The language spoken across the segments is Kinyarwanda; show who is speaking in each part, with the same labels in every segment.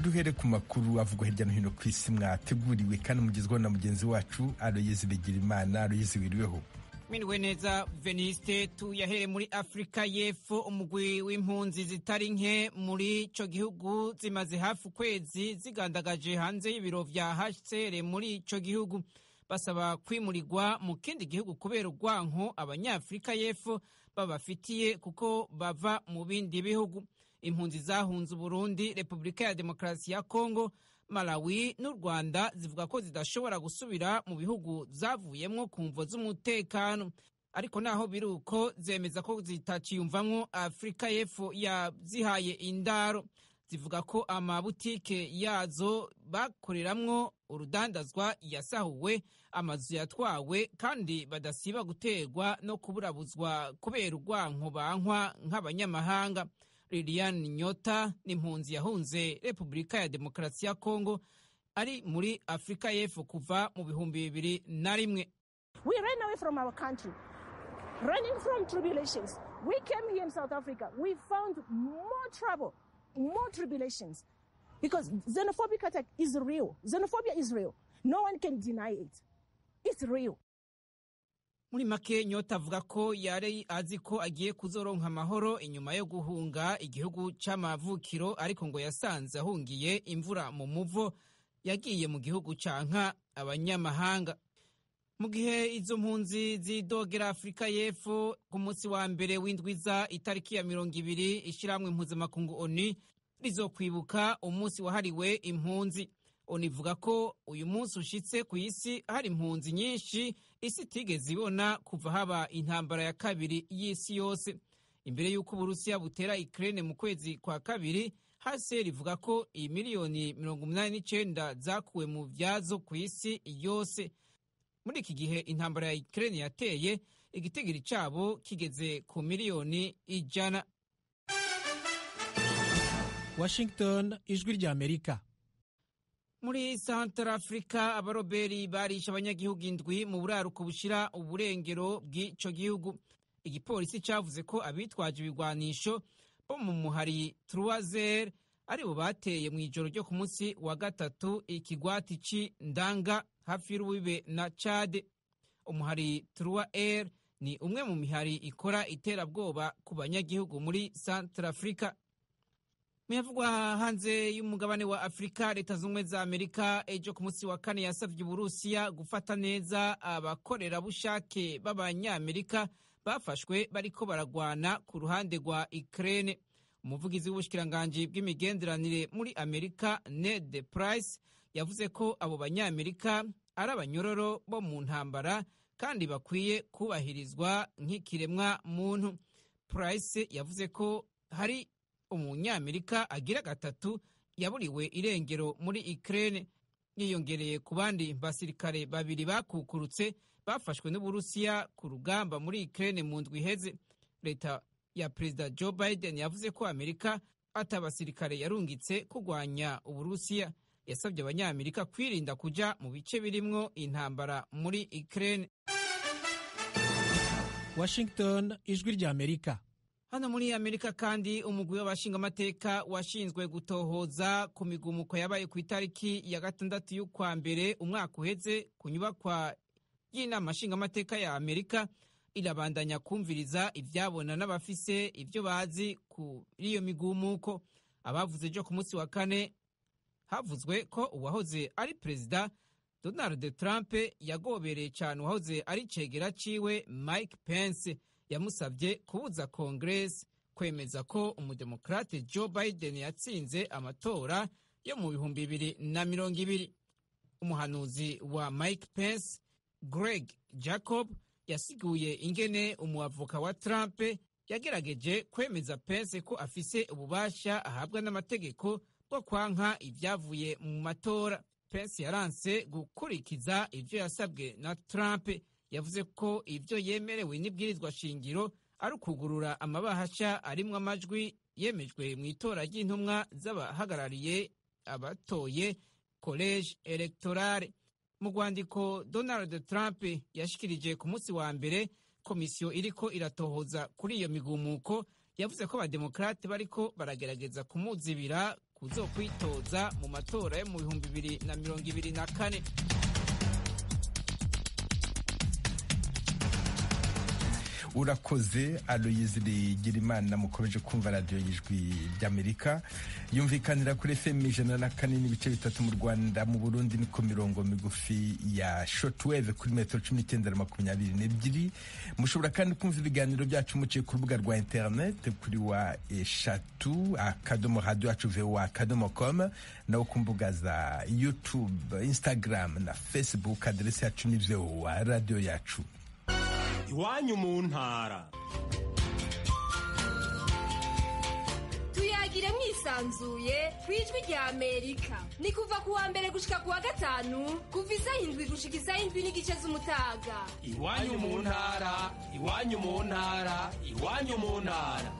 Speaker 1: duhere ku makuru avugwa hirya no hino ku isi mwateguriwe kandi mugezweho na mugenzi wacu aroyezi bigirimana. Aroyezi wiriweho.
Speaker 2: Mwiriwe neza veniste tuyahere muri afurika y'epfo umugwi w'impunzi zitari nke muri ico gihugu zimaze hafi ukwezi zigandagaje hanze y'ibiro vya hcr muri ico gihugu. Basaba kwimurirwa mu kindi gihugu kubera urwanko abanyafurika y'epfo babafitiye kuko bava mu bindi bihugu. Impunzi zahunze uburundi repubulika ya demokarasi ya kongo malawi n'u rwanda zivuga ko zidashobora gusubira mu bihugu zavuyemwo ku mvo z'umutekano. Ariko naho biri uko zemeza ko zitaciyumvamwo afurika y'epfo yazihaye indaro. Zivuga ko amabutike yazo bakoreramwo urudandazwa yasahuwe amazu yatwawe kandi badasiba guterwa no kuburabuzwa kubera urwanko bankwa nk'abanyamahanga. Liliane nyota ni impunzi yahunze repubulika ya demokarasi ya kongo ari muri afrika y'epfo kuva mu bihumbi bibiri na rimwe muri make nyota avuga ko yari azi ko agiye kuzoronka amahoro inyuma yo guhunga igihugu c'amavukiro ariko ngo yasanze ahungiye imvura mu muvo yagiye mu gihugu canka abanyamahanga. Mu gihe izo mpunzi zidogera afurika y'epfo ku munsi wa mbere w'indwiza itariki ya mirongo ibiri ishyirahamwe mpuzamakungu oni rizokwibuka umunsi wahariwe impunzi. Oni ivuga ko uyu munsi ushitse ku isi hari impunzi nyinshi isi itigeze ibona kuva haba intambara ya kabiri y'isi yose. Imbere y'uko uburusiya butera ikirere mu kwezi kwa kabiri hasi rivuga ko iyi miliyoni mirongo umunani n'icenda zakuwe mu vyazo ku isi yose. Muri iki gihe intambara ya Ukraine yateye igitigiri cabo kigeze ku miliyoni ijana.
Speaker 3: Washington ijwi rya Amerika.
Speaker 2: Muri Central Africa abaroberi barisha abanyagihugu indwi mu buraruko bushira uburengero bw'ico gihugu. Igipolisi cavuze ko abitwaje ibigwanisho bo mu muhari Truazer ari bo bateye mu ijoro ryo ku munsi wa gatatu ikigwati ci ndanga hafi y'urubibe na Chad umuhari Trua Air ni umwe mu mihari ikora iterabwoba ku banyagihugu muri Central Africa. Muyavugwa hanze y'umugabane wa Afurika leta zumwe za Amerika ejo ku munsi wa kane yasavye Uburusiya gufata neza abakorerabushake b'abanyamerika bafashwe bariko baragwana ku ruhande rwa Ukraine. Umuvugizi w'ubushikiranganji bw'imigenderanire muri Amerika Ned Price yavuze ko abo banyamerika ari abanyororo bo mu ntambara kandi bakwiye kubahirizwa nk'ikiremwa muntu Price yavuze ko hari umunyamerika agira gatatu yaburiwe irengero muri Ukraine. Yiyongereye ku bandi basirikare babiri bakukurutse bafashwe n'Uburusiya ku rugamba muri Ukraine mu ndwi iheze. Leta ya perezida Joe Biden yavuze ko Amerika ati abasirikare yarungitse kurwanya Uburusiya. Yasabye abanyamerika kwirinda kuja mu bice birimwo intambara muri Ukraine.
Speaker 3: Washington ijwi rya Amerika.
Speaker 2: Hano muri Amerika kandi umugwi w'abashingamateka washinzwe gutohoza ku migumuko yabaye ku itariki ya gatandatu y'ukwa mbere umwaka uheze ku nyubakwa y'inama nshingamateka ya Amerika irabandanya kumviriza ivyabona n'abafise ivyo bazi kuri iyo migumuko. Abavuze ejo ku munsi wa kane havuzwe ko uwahoze ari perezida Donald Trump yagobereye cyane uwahoze ari cegera ciwe Mike Pence. Yamusabye kubuza Congress kwemeza ko umudemokrate Joe Biden yatsinze amatora yo mu bihumbi bibiri na mirongo ibiri. Umuhanuzi wa Mike Pence Greg Jacob yasiguye ingene umuavoka wa Trump yagerageje kwemeza Pence ko afise ububasha ahabwa n'amategeko bwo kwanka ibyavuye mu matora. Pence yaranse gukurikiza ivyo yasabwe na Trump. Yavuze ko ivyo yemerewe n'ibwirizwa shingiro ari ukugurura amabahasha arimwo amajwi yemejwe mu itora ry'intumwa z'abahagarariye abatoye college electorale mu rwandiko Donald Trump yashikirije ku munsi wa mbere komisiyo iriko iratohoza kuri iyo migumuko. Yavuze ko abademokrate bariko baragerageza kumuzibira kuzokwitoza mu matora yo mu bihumbi bibiri na mirongo ibiri na kane.
Speaker 1: Urakoze aloyizi rigirimana mukomeje kumva radiyo y'ijwi ry'amerika yumvikanira kuri fm ijana na kane n'ibice bitatu mu rwanda mu burundi ni ku mirongo migufi ya shotweve kuri metero cumi n'icyenda na makumyabiri n'ebyiri. Mushobora kandi kumva ibiganiro byacu muciye ku rubuga rwa interineti kuri wa eshatu akadomo radiyo yacu vowa akadomo com naho ku mbuga za youtube instagram na facebook aderesi yacu ni vowa radiyo yacu
Speaker 4: iwanyu mu ntara.
Speaker 5: Tuyagire mwisanzuye ku ijwi rya amerika. Ni kuva ku wa mbere gushika ku wa gatanu kuva isaha indwi gushika isaha indwi n'igice z'umutaga.
Speaker 4: Iwanyu mu ntara iwanyu mu ntara iwanyu mu ntara.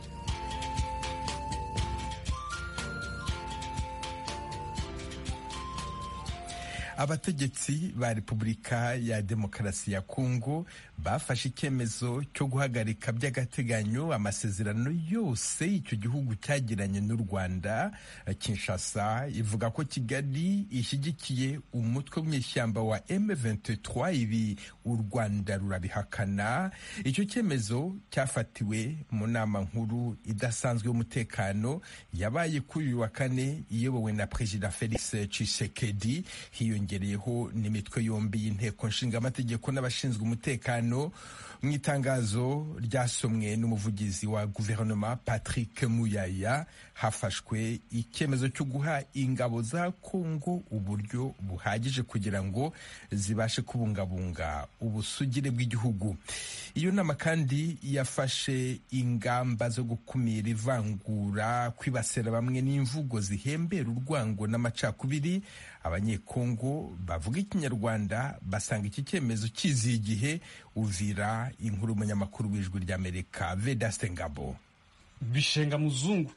Speaker 1: Abategetsi ba repubulika ya demokarasi ya kongo bafashe icyemezo cyo guhagarika by'agateganyo amasezerano yose icyo gihugu cyagiranye n'u rwanda. Kinshasa ivuga ko kigali ishyigikiye umutwe w'inyeshyamba wa m23 ibi u rwanda rurabihakana. Icyo cyemezo cyafatiwe mu nama nkuru idasanzwe y'umutekano yabaye kuri uyu wa kane iyobowe na perezida felix tshisekedi. Hiyongereyeho n'imitwe yombi y'inteko nshingamategeko n'abashinzwe umutekano mu itangazo ryasomwe n'umuvugizi wa guverinoma patrick muyaya hafashwe icyemezo cyo guha ingabo za kongo uburyo buhagije kugira ngo zibashe kubungabunga ubusugire bw'igihugu. Iyo nama kandi yafashe ingamba zo gukumira ivangura kwibasira bamwe n'imvugo zihembera urwango n'amacakubiri abanyekongo bavuga ikinyarwanda basanga iki cyemezo kiziye igihe uvira inkuru umunyamakuru w'ijwi ry'amerika vedaste ngabo
Speaker 6: bishenga muzungu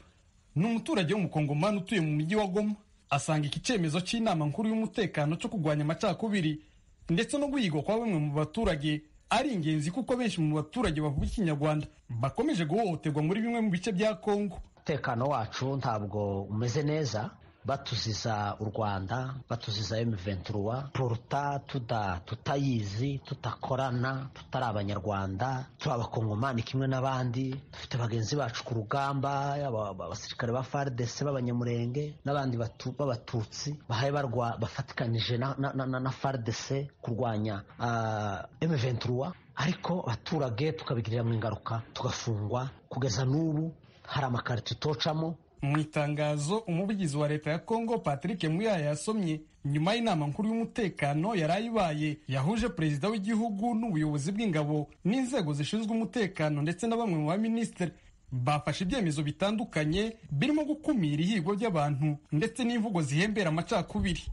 Speaker 6: ni umuturage w'umukongomani utuye mu mujyi wa goma. Asanga iki cyemezo cy'inama nkuru y'umutekano cyo kurwanya amacakubiri ndetse no guhigwa kwa bamwe mu baturage ari ingenzi kuko benshi mu baturage bavuga ikinyarwanda. Bakomeje guhohoterwa muri bimwe mu bice bya kongo.
Speaker 7: Umutekano wacu ntabwo umeze neza. Batuziza u rwanda batuziza M23 poruta tuda tutayizi tutakorana tutari abanyarwanda turi abakongomani kimwe n'abandi dufite bagenzi bacu ku rugamba abasirikare ba FARDC b'abanyamurenge n'abandi b'abatutsi bahaye bafatikanije na, FARDC kurwanya M23 ariko abaturage tukabigiriramo ingaruka tugafungwa kugeza n'ubu hari amakarito tocamo
Speaker 6: mu itangazo umuvugizi wa leta ya kongo patrick muyaya yasomye nyuma y'inama nkuru y'umutekano yari ayibaye. Yahuje perezida w'igihugu n'ubuyobozi bw'ingabo n'inzego zishinzwe umutekano ndetse na bamwe mu baminisitiri bafashe ibyemezo bitandukanye birimo gukumira ihigwa ry'abantu ndetse n'imvugo zihembera amacakubiri.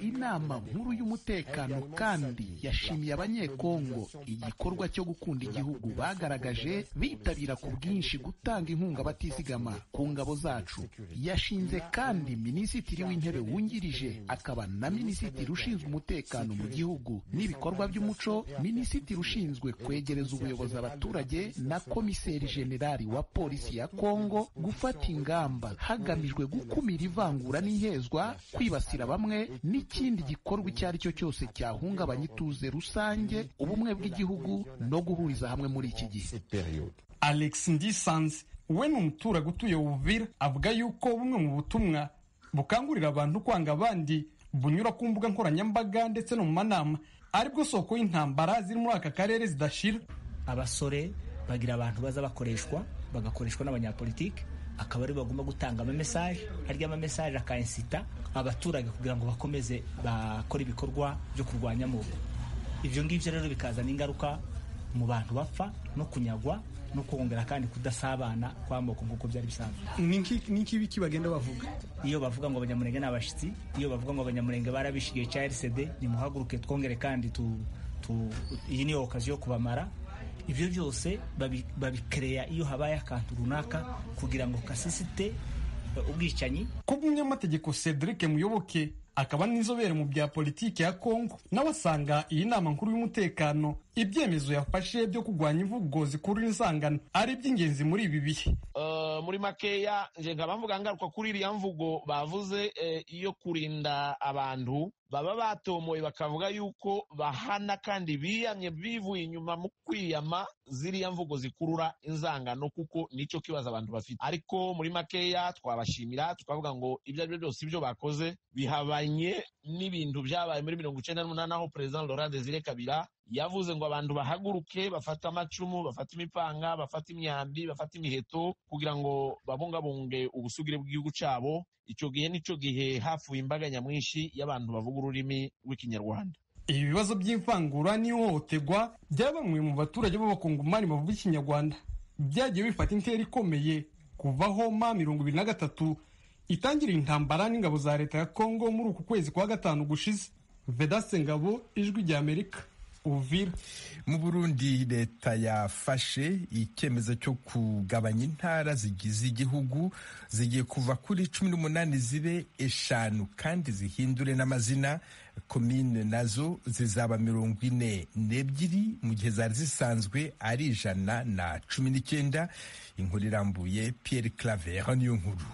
Speaker 8: Inama nkuru y'umutekano kandi yashimiye abanyekongo. igikorwa cyo gukunda igihugu bagaragaje bitabira ku bwinshi gutanga inkunga batizigama ku ngabo zacu. yashinze kandi minisitiri w'intebe wungirije akaba na minisitiri ushinzwe umutekano mu gihugu. N'ibikorwa by'umuco minisitiri ushinzwe kwegereza ubuyobozi abaturage na komiseri jenerali wa polisi ya kongo gufata ingamba hagamijwe gukumira ivangura n'ihezwa kwibasira bamwe n'ikindi gikorwa icyo ari cyo cyose cyahungabanya ituze rusange ubumwe bw'igihugu no guhuriza hamwe muri iki gihe.
Speaker 6: Alex ndisanze we ni umuturage utuye Uvira avuga yuko bumwe mu butumwa bukangurira abantu kwanga abandi bunyura ku mbuga nkoranyambaga ndetse no mu manama ari bwo soko y'intambara ziri muri aka karere zidashira.
Speaker 9: Abasore bagira abantu baza bakoreshwa bagakoreshwa n'abanyapolitiki akaba ari bagomba gutanga amamesaje. Harya amamesaje akayensita abaturage kugira ngo bakomeze bakore ibikorwa byo kurwanya amoko ibyo ngibyo rero bikazana ingaruka mu bantu bapfa no kunyagwa no kongera kandi kudasabana kw'amoko nk'uko byari bisanzwe.
Speaker 6: Ni iki bagenda bavuga?
Speaker 9: Iyo bavuga ngo abanyamurenge ni abashyitsi iyo bavuga ngo abanyamurenge barabishigiye cya RCD nimuhaguruke twongere kandi tu, tu, iyi ni okazi yo kubamara ibyo byose babikereya iyo habaye akantu runaka kugira ngo kasisite ubwicanyi.
Speaker 6: Ku bw'umunyamategeko Cedric Muyoboke akaba n'inzobere mu bya politiki ya Kongo nawe asanga iyi nama nkuru y'umutekano ibyemezo yafashe byo kurwanya imvugo zikurura insangano ari iby'ingenzi muri ibi bihe.
Speaker 10: Muri makeya nje nkaba mvuga ngaruka kuri iriya mvugo bavuze iyo kurinda abantu baba batomoye bakavuga yuko bahana kandi biyamye bivuye inyuma mu kwiyama ziriya mvugo zikurura inzangano kuko ni cyo kibazo abantu bafite. Ariko muri makeya twabashimira tukavuga ngo ibyo ari byo byose ibyo bakoze bihabanye n'ibintu byabaye muri mirongo icyenda n'umunani aho perezida Laurent Desire Kabila yavuze ngo abantu bahaguruke bafate amacumu bafate imipanga bafate imyambi bafate imiheto kugira ngo babungabunge ubusugire bw'igihugu cyabo. Icyo gihe ni cyo gihe hafuye imbaga nyamwinshi y'abantu bavuga ururimi rw'ikinyarwanda.
Speaker 6: Ibi bibazo by'imvangura n'ihohoterwa bya bamwe mu baturage b'abakongomani bavuga ikinyarwanda. Byagiye bifata intera ikomeye kuva aho ma mirongo ibiri na gatatu itangira intambara n'ingabo za leta ya kongo muri uku kwezi kwa gatanu gushize. Vedaste ngabo ijwi rya amerika. Uvira
Speaker 1: mu burundi leta yafashe icyemezo cyo kugabanya intara zigize igihugu zigiye kuva kuri cumi n'umunani zibe eshanu kandi zihindure n'amazina. Komine na zo zizaba mirongo ine n'ebyiri mu gihe zari zisanzwe ari ijana na cumi n'icyenda. Inkuru irambuye Pierre Claver niyo nkuru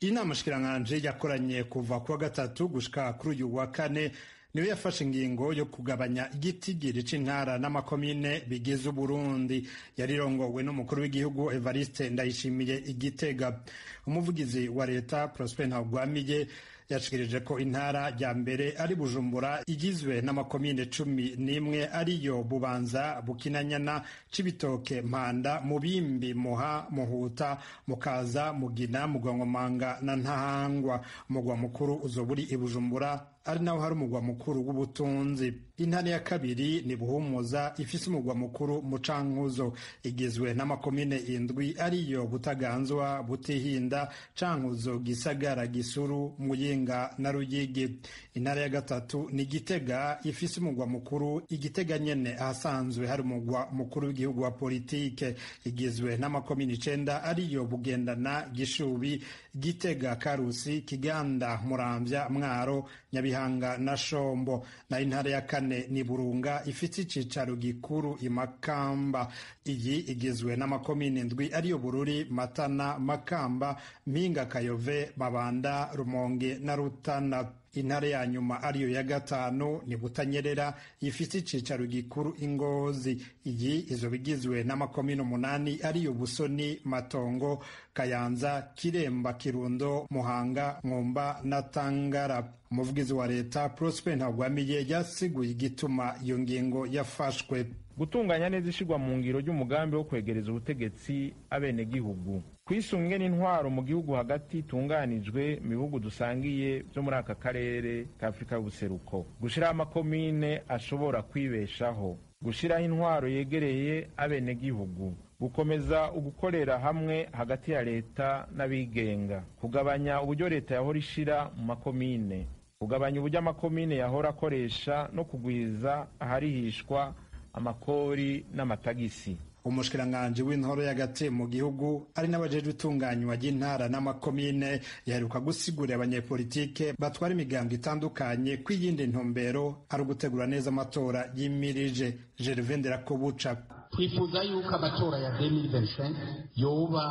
Speaker 11: inama shikiranganje yakoranye kuva kuwa gatatu gushika kuri uyu wa kane. Niyo yafashe ingingo yo kugabanya igitigiri c'intara n'amakomine bigize uburundi. Yarirongowe n'umukuru w'igihugu evariste ndayishimiye igitega. Umuvugizi wa leta prosper ntagwamiye yashikirije ko intara ya mbere ari bujumbura igizwe n'amakomine cumi n'imwe ariyo bubanza bukinanyana cibitoke mpanda mubimbi muha muhuta mukaza mugina mugwangomanga na ntahangwa. Umugwa mukuru uzoburi i bujumbura. Ari naho hari umugwa mukuru w'ubutunzi. Intara ya kabiri ni buhumuza ifise umugwa mukuru mucankuzo igizwe n'amakomine indwi ariyo butaganzwa butihinda cankuzo gisagara gisuru muyinga na ruyigi. Intare ya gatatu ni gitega ifise umugwa mukuru igitega nyene ahasanzwe hari umugwa mukuru w'igihugu wa politike. Igizwe n'amakomine icenda ariyo bugendana gishubi gitega karusi kiganda muramvya mwaro nyabihanga na shombo. Na intara ya kane ni burunga ifite icicaro gikuru imakamba iyi igizwe n'amakomine ndwi ariyo bururi matana makamba mpinga kayove mabanda rumonge na rutana. Intara ya nyuma ariyo ya gatanu ni butanyerera ifite icicaro gikuru ingozi. Iyi izoba igizwe n'amakomine umunani ariyo busoni matongo kayanza kiremba kirundo muhanga mwumba na tangara. Umuvugizi wa leta prosper ntagwamiye yasiguye igituma iyo ngingo yafashwe.
Speaker 12: Gutunganya neza ishyirwa mu ngiro ry'umugambi wo kwegereza ubutegetsi abenegihugu. Kwisunge n'intwaro mu gihugu hagati itunganijwe mu bihugu dusangiye byo muri aka karere ka afurika y'ubuseruko. Gushyiraho amakomine ashobora kwibeshaho. Gushyiraho intwaro yegereye abenegihugu. Gukomeza ugukorera hamwe hagati ya leta n'abigenga. Kugabanya uburyo leta yahora ishira mu makomine. Kugabanya uburyo amakomine yahora akoresha no kugwiza aharihishwa amakori n'amatagisi
Speaker 11: umushikiranganji w'intoro y'agati mu gihugu ari n'abajejwe itunganywa ry'intara n'amakomine yaheruka gusigurira abanyepolitike batwara imigambi itandukanye ko iyindi ntumbero ari ugutegura neza amatora yimirije. Gervain nderakobuca
Speaker 13: twifuza yuko amatora ya 2025 yoba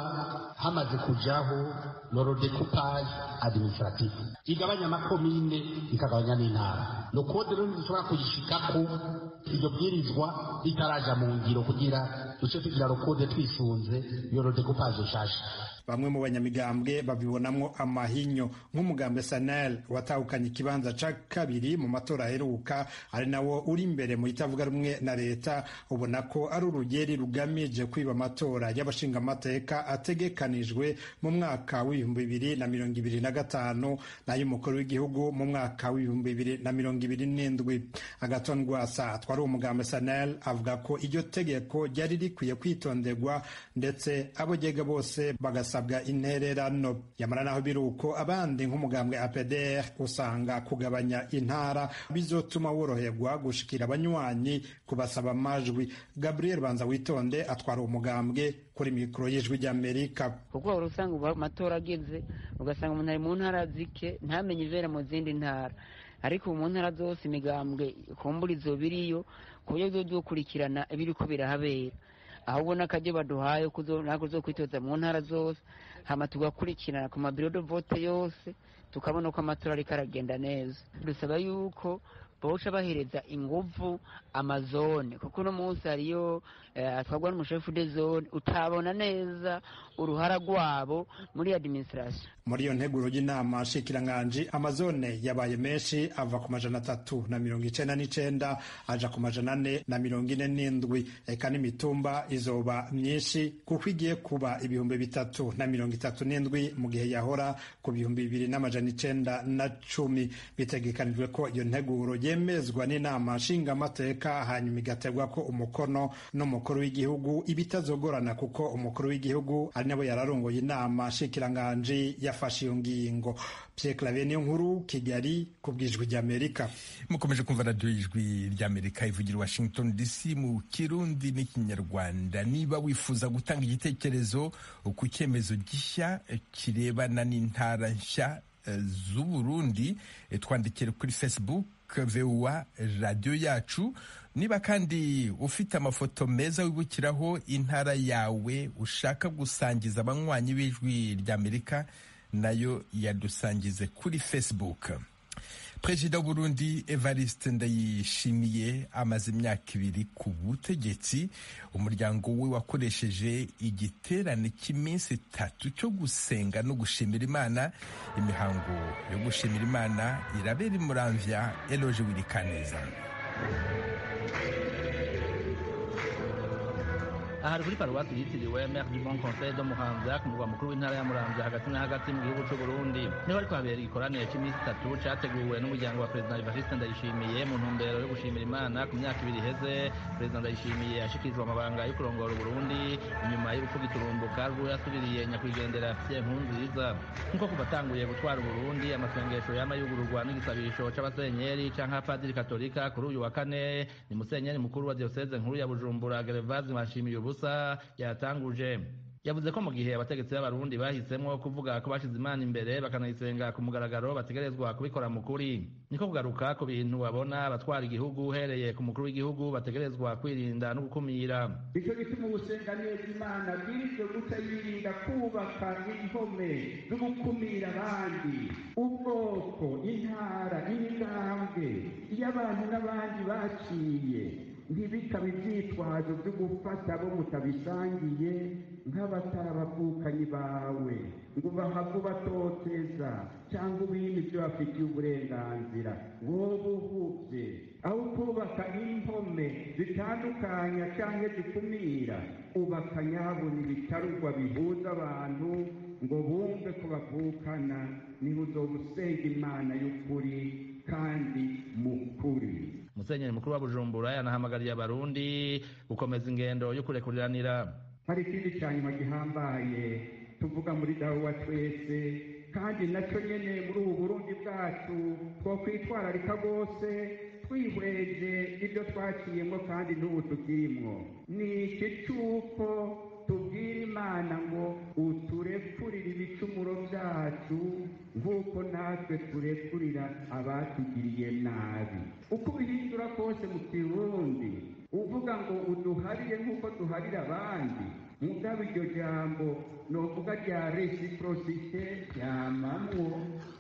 Speaker 13: hamaze kujaho norodekupage administratif. Igabanya amakomine ikagabanya n'intara. No kode rero dushobora kuyishikako iryo bwirizwa ritaraja mu ngiro kugira duce tugira rokode twisunze iyo nshasha
Speaker 11: bamwe mu banyamigambwe babibonamwo amahinyo. Nk'umugambi sanel watahukanye ikibanza ca kabiri mu matora aheruka ari nawo uri imbere mu itavuga rumwe na leta. Ubona ko ari urugeri rugamije kwiba amatora y'abashingamateka ategekanijwe mu mwaka w'ibihumbi bibiri na mirongo ibiri na gatanu n'ay'umukuru w'igihugu mu mwaka w'ibihumbi bibiri na mirongo ibiri n'indwi. Agaton rwasa atwari umugambi sanel avuga ko iryo tegeko ryari rikwiye kwitonderwa ndetse abo ryega bose bagasa basabwa intererano. Yamara naho biri uko abandi nk'umugambwe APDR usanga kugabanya intara bizotuma woroherwa gushikira abanywanyi kubasaba amajwi. Gabriel Banza witonde atwara umugambwe kuri mikoro y'ijwi ry'Amerika
Speaker 14: kuko wari usanga amatora ageze ugasanga umuntu ari mu ntara zike ntamenye ibera mu zindi ntara. Ariko mu ntara zose imigambwe kumbura izo biriyo ku buryo bwo gukurikirana ibiri ko birahabera. Ahubwo n'akajya baduhaye ntabwo zo kwitoza mu ntara zose hama tugakurikirana ku mabiro de vote yose tukabona ko amatora ariko aragenda neza. Dusaba yuko bawuca bahereza inguvu amazone kuko uno munsi hariyo atwarwa n'umushefu de zone utabona neza uruhara rwabo muri administration.
Speaker 11: Muri iyo nteguro y'inama shikiranganji amazone yabaye menshi ava ku majana atatu na mirongo icenda n'icenda aja ku majana ane na mirongo ine n'indwi. Eka n'imitumba izoba myinshi kuko igiye kuba ibihumbi bitatu na mirongo itatu n'indwi mu gihe yahora ku bihumbi bibiri n'amajana icenda na cumi. Bitegekanijwe ko iyo nteguro yemezwa n'inama nshingamateka hanyuma igategwa ko umukono n'umukuru w'igihugu ibitazogorana kuko umukuru w'igihugu ari nabo yararongoye inama. Nshikiranganji yafashe iyo ngingo. Pierre Claver nkuru Kigali ku bwijwi ry'Amerika
Speaker 1: mukomeje kumva radiyo y'ijwi ry'Amerika ivugira Washington DC mu kirundi n'ikinyarwanda. Niba wifuza gutanga igitekerezo ku cyemezo gishya kirebana n'intara nshya z'Uburundi twandikire kuri Facebook VOA radiyo yacu. Niba kandi ufite amafoto meza wibukiraho intara yawe ushaka gusangiza abanywanyi b'ijwi ry'Amerika na yo yadusangize kuri Facebook. Perezida w'uburundi evariste ndayishimiye amaze imyaka ibiri ku butegetsi. Umuryango we wakoresheje igiterane cy'iminsi itatu cyo gusenga no gushimira imana. Imihango yo gushimira imana irabera imuramvya eloge wirikaneza はい。
Speaker 15: Ahari kuri paruwasi yitiriwe Mère du Bon Conseil do Muramvya ku murwa mukuru w'intara ya Muramvya hagati na hagati mu gihugu c'u Burundi ni ho ariko habera igikoraniro cy'iminsi itatu categuwe n'umuryango wa Perezida Evariste Ndayishimiye mu ntumbero yo gushimira Imana ku myaka ibiri iheze. Perezida Ndayishimiye yashikirijwe amabanga yo kurongora Uburundi inyuma y'urupfu giturumbuka rwo yasubiriye nyakwigendera Pierre Nkurunziza. Nk'uko kuva atanguye gutwara Uburundi amasengesho yama yugururwa n'igisabisho c'abasenyeri canke abapadiri katolika kuri uyu wa kane ni musenyeri mukuru wa diocese nkuru ya Bujumbura Gervase Manshimiye ubusa. Yatanguje. Yavuze ko mu gihe abategetsi b'abarundi bahisemo kuvuga ko bashize imana imbere bakanayisenga ku mugaragaro bategerezwa kubikora mu kuri. Niko kugaruka ku bintu babona abatwara igihugu uhereye ku mukuru w'igihugu bategerezwa kwirinda no gukumira.
Speaker 16: Nicyo gituma ugusenga neza imana bwirizwe guca yirinda kubaka impome no gukumira abandi. Ubwoko intara imigambwe iyo abantu n'abandi baciye. Ntibikabe ibyitwazo byo gufata abo mutabisangiye nk'abatarabavukanyi bawe. Ngo bahave ubatoteza cyangwa ubime ibyo bafitiye uburenganzira. Wowe uhubye aho kubaka impome zitandukanya cyangwa zikumira ubaka nyabona ibitarugwa bihuza abantu ngo bumve ko bavukana usenga imana y'ukuri kandi mu kuri.
Speaker 15: Musenyeri mukuru wa bujumbura yanahamagariye abarundi gukomeza ingendo yo kurekuriranira
Speaker 16: hari ikindi cya nyuma gihambaye tuvuga muri dawe wa twese kandi na cyo nyine muri ubu burundi bwacu twakwitwararika rwose twihweje ibyo twaciyemo kandi n'ubu tukirimo ni iki cy'uko tubwira imana ngo uturekurire ibicumuro byacu nk'uko natwe turekurira abatugiriye nabi. Uko ubihindura kose mu kirundi uvuga ngo uduharire nk'uko duharira abandi. Mugabo iryo jambo novuga rya resiprosite ryamamwo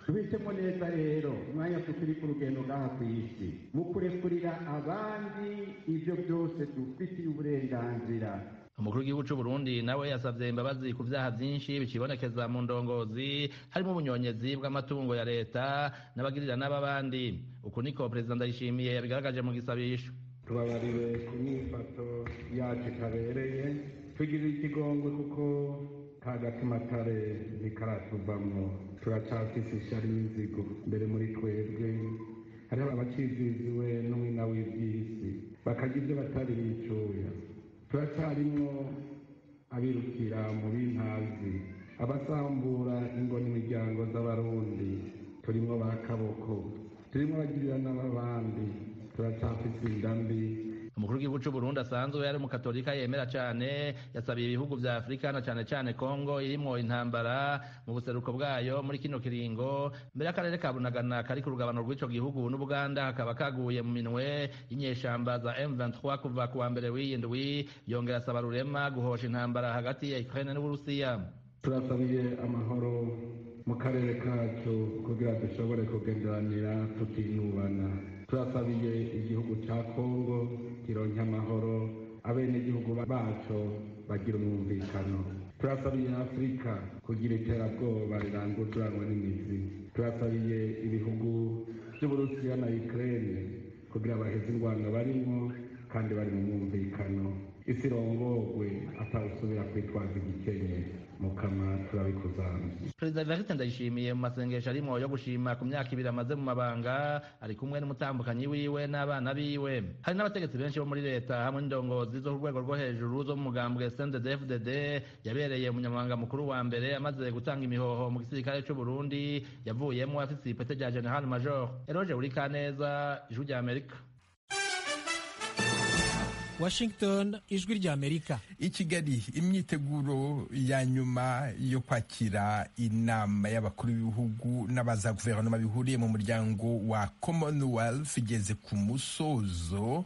Speaker 16: duhitemo neza rero umwanya turi ku rugendo ngaha ku isi mu kurekurira abandi ibyo byose dufitiye uburenganzira.
Speaker 15: Umukuru w'igihugu cy'u Burundi nawe yasabye imbabazi ku byaha byinshi bikibonekeza mu ndongozi harimo ubunyonyezi bw'amatungo ya leta n'abagirira n'ababandi uku niko perezida ndayishimiye yabigaragaje mu gisabisho.
Speaker 16: Tubabariwe ku myifato yacu itabereye tugirira ikigongwe kuko ka gatimatare ntikaratuvamwo turacyafise ishyari n'inzigo mbere muri twebwe hariho abaciziziwe n'umwina w'iby'isi bakagira ibyo batari bicuya turacyarimwo abirukira mu b'intazi abasambura ingo n'imiryango z'abarundi. Turimo ba kaboko turimo abagirira n'ababandi. Turacyafite inda mbi.
Speaker 15: Umukuru w'igihugu cy'u Burundi asanzwe yari umukatolika yemera cyane yasabiye ibihugu vya Afurika na cyane cyane Kongo irimwo intambara mu buseruko bwayo muri kino kiringo. Mbere y'akarere ka Bunagana kari ku rugabano rw'ico gihugu n'Ubuganda kakaba kaguye mu minwe y'inyeshamba za M23 kuva ku wa mbere w'iyindwi yongera asaba rurema guhosha intambara hagati ya Ukraine n'Uburusiya.
Speaker 16: Turasabiye amahoro mu karere kacu kugira dushobore kugenderanira tutinubana. Turasabiye igihugu cya kongo kironke amahoro abenegihugu baco bagira umwumvikano. Turasabiye afurika kugira iterabwoba rirangururanwa n'imizi. Turasabiye ibihugu by'uburusiya na ukraine kugira baheze indwano barimo kandi bari mu mwumvikano. Isi irongogwe atawusubira kwitwaza igikenye mukama turabikuzamye
Speaker 15: perezida evariste ndayishimiye mu masengesho arimo yo gushima ku myaka ibiri amaze mu mabanga ari kumwe n'umutambukanyi wiwe n'abana biwe. Hari n'abategetsi benshi bo muri leta hamwe n'indongozi zo ku rwego rwo hejuru zo mu mugambwe sndfdd yabereye umunyamabanga mukuru wa mbere amaze gutanga imihoho mu gisirikare cy'u burundi yavuyemo afise ipete rya general major. Eroge urikaneza ijwi rya amerika.
Speaker 3: Washington ijwi rya Amerika.
Speaker 1: I Kigali imyiteguro ya nyuma yo kwakira inama y'abakuru b'ibihugu n'abaza guverinoma bihuriye mu muryango wa Commonwealth igeze ku musozo.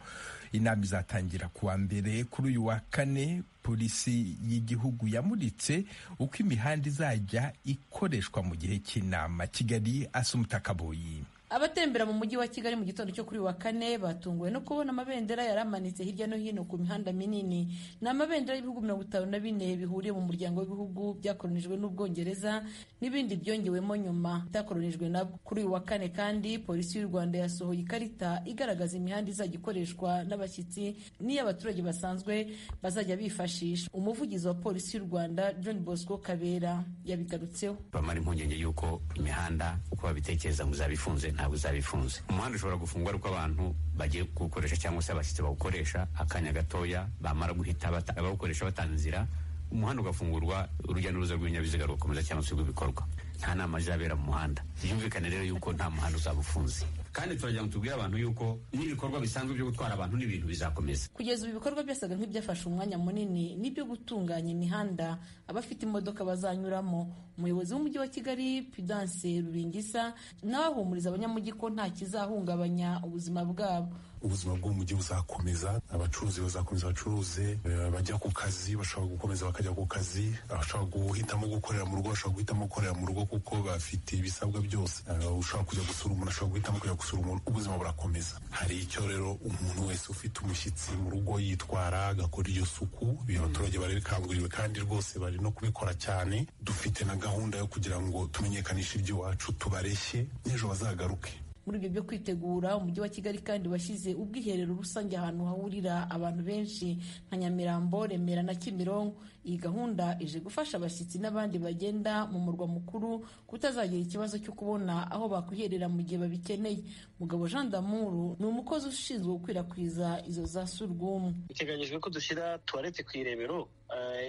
Speaker 1: Inama izatangira kuwa mbere kuri uyu wa kane. Polisi y'igihugu yamuritse uko imihanda izajya ikoreshwa mu gihe cy'inama. Kigali Asumutakaboyi
Speaker 17: abatembera mu mujyi wa kigali mu gitondo cyo kuri wa kane batunguwe no kubona amabendera yari amanitse hirya no hino ku mihanda minini. Ni amabendera y'ibihugu mirongo itanu na bine bihuriye mu muryango w'ibihugu byakoronijwe n'ubwongereza n'ibindi byongewemo nyuma. Byakoronijwe nabwo. Kuri uyu wa kane kandi polisi y'u rwanda yasohoye ikarita igaragaza imihanda izajya ikoreshwa n'abashyitsi n'iy'abaturage basanzwe bazajya bifashisha. Umuvugizi wa polisi y'u rwanda john bosco kabera yabigarutseho.
Speaker 18: Bamara impungenge y'uko imihanda uko babitekereza ngo izaba ifunze ntabwo izaba ifunze umuhanda ushobora gufungwa ari uko abantu bagiye kuwukoresha cyangwa se abashyitsi bawukoresha akanya gatoya bamara guhita abawukoresha batanga inzira umuhanda ugafungurwa urujya n'uruza rw'ibinyabiziga rugakomeza cyangwa se rw'ibikorwa. Nta nama izabera mu muhanda. Byumvikane rero yuko nta muhanda uzaba ufunze. Kandi turagira ngo tubwire abantu yuko n'ibikorwa bisanzwe byo gutwara abantu n'ibintu bizakomeza.
Speaker 17: Kugeza ubu ibikorwa byasaga nk'ibyafashe umwanya munini n'ibyo gutunganya imihanda abafite imodoka bazanyuramo. Umuyobozi w'umujyi wa kigali pidanse rubingisa nawe ahumuriza abanyamujyi ko nta kizahungabanya ubuzima bwabo.
Speaker 19: Ubuzima bw'umujyi buzakomeza abacuruzi bazakomeza bacuruze bajya ku kazi bashobora gukomeza bakajya ku kazi bashobora guhitamo gukorera mu rugo bashobora guhitamo gukorera mu rugo kuko bafite ibisabwa byose. Ushobora kujya gusura umuntu ashobora guhitamo kujya gusura umuntu ubuzima burakomeza. Hari icyo rero umuntu wese ufite umushyitsi mu rugo yitwara agakora iyo suku abaturage barabikanguriwe kandi rwose bari no kubikora cyane. Dufite na gahunda yo kugira ngo tumenyekanishe iby'iwacu tubareshye n'ejo bazagaruke.
Speaker 17: Muri ibyo byo kwitegura umujyi wa kigali kandi washyize ubwiherero rusange ahantu hahurira abantu benshi nka nyamirambo remera na kimironko. Iyi gahunda ije gufasha abashyitsi n'abandi bagenda mu murwa mukuru kutazagira ikibazo cyo kubona aho bakwiherera mu gihe babikeneye. Mugabo jean damuru ni umukozi ushinzwe gukwirakwiza izo za surwumwe.
Speaker 20: Biteganyijwe ko dushyira tuwarete ku irebero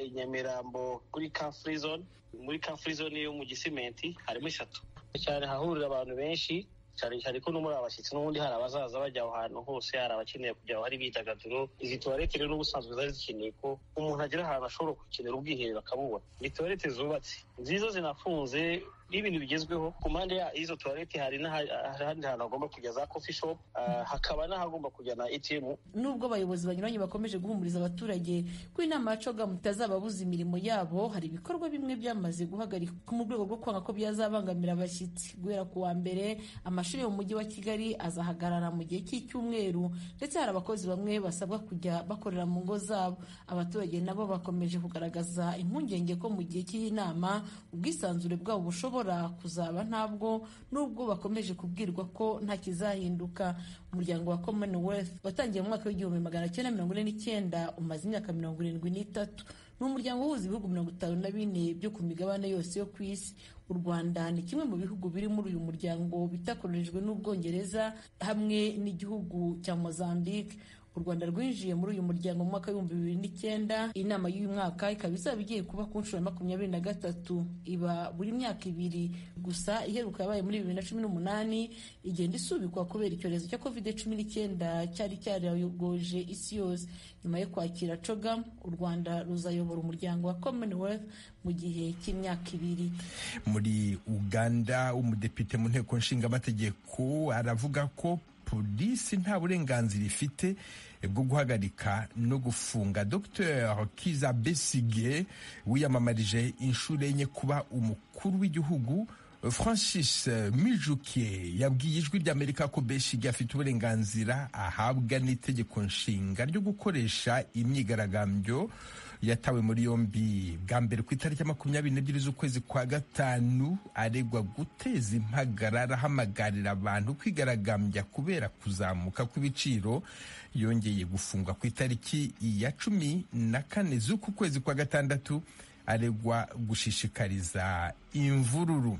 Speaker 20: i nyamirambo kuri ka muri ka zone yo mu gisimenti harimo eshatu. Cyane hahurira abantu benshi cyane cyane ko no muri abashyitsi n'ubundi hari abazaza bajya aho hantu hose hari abakeneye kujya aho hari imyidagaduro izi tuwarete rero n'ubusanzwe zari zikeneye ko umuntu agera ahantu ashobora gukenera ubwiherero akabubona. Ni tuwarete zubatse. Nziza zinafunze n'ibintu bigezweho ku mpande y'izo tuwarete hari n'ahandi hantu hagomba kujya za coffee shop hakaba n'ahagomba kujya na ATM
Speaker 17: nubwo abayobozi banyuranye bakomeje guhumuriza abaturage ko inama ya cogamu itazababuza imirimo yabo hari ibikorwa bimwe byamaze guhagarikwa mu rwego rwo kwanga ko byazabangamira abashyitsi. Guhera ku wa mbere amashuri yo mu mujyi wa kigali azahagarara mu gihe cy'icyumweru ndetse hari abakozi bamwe basabwa kujya bakorera mu ngo zabo. Abaturage nabo bakomeje kugaragaza impungenge ko mu gihe cy'iyi nama ubwisanzure bwabo bushobora kuzaba ntabwo nubwo bakomeje kubwirwa ko nta kizahinduka. Umuryango wa commonwealth watangiye mu mwaka w'igihumbi magana cyenda mirongo ine n'icyenda umaze imyaka mirongo irindwi n'itatu. Ni umuryango uhuza ibihugu mirongo itanu na bine byo ku migabane yose yo ku isi. U rwanda ni kimwe mu bihugu biri muri uyu muryango bitakoronijwe n'ubwongereza hamwe n'igihugu cya mozambique. U rwanda rwinjiye muri uyu muryango mu mwaka w'ibihumbi bibiri n'icyenda. Inama y'uyu mwaka ikaba izaba igiye kuba ku nshuro ya makumyabiri na gatatu. Iba buri myaka ibiri gusa iheruka yabaye muri bibiri na cumi n'umunani igenda isubikwa kubera icyorezo cya covid cumi n'icyenda cyari cyarayogoje isi yose. Nyuma yo kwakira cogam u rwanda ruzayobora umuryango wa commonwealth mu gihe cy'imyaka ibiri.
Speaker 1: Muri uganda umudepite mu nteko nshingamategeko aravuga ko polisi nta burenganzira ifite bwo guhagarika no gufunga. Dr kiza besige wiyamamarije inshuro enye kuba umukuru w'igihugu francis mijukiye yabwiye ijwi ry'amerika ko besige afite uburenganzira ahabwa n'itegeko nshinga ryo gukoresha imyigaragambyo yatawe muri yombi. Bwa mbere ku itariki ya makumyabiri n'ebyiri z'ukwezi kwa gatanu aregwa guteza impagarara ahamagarira abantu kwigaragambya kubera kuzamuka kw'ibiciro. Yongeye gufungwa ku itariki ya cumi na kane z'uku kwezi kwa gatandatu aregwa gushishikariza imvururu.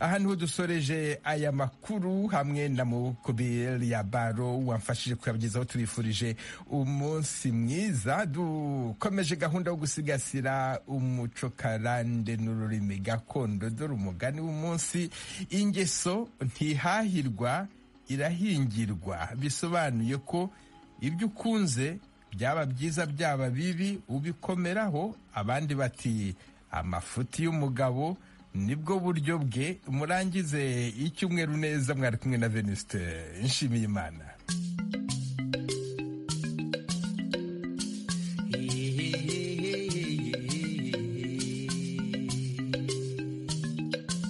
Speaker 1: Aha ni ho dusoreje aya makuru hamwe na mukoberi ya baro wamfashije kuyabagezaho tubifurije umunsi mwiza. Dukomeje gahunda yo gusigasira umuco karande n'ururimi gakondo dore umugani w'umunsi. Ingeso ntihahirwa irahingirwa. Bisobanuye ko ibyo ukunze byaba byiza byaba bibi ubikomeraho abandi bati amafuti y'umugabo ni bwo buryo bwe. Murangize icyumweru neza mwari kumwe na venuste nshimiyimana.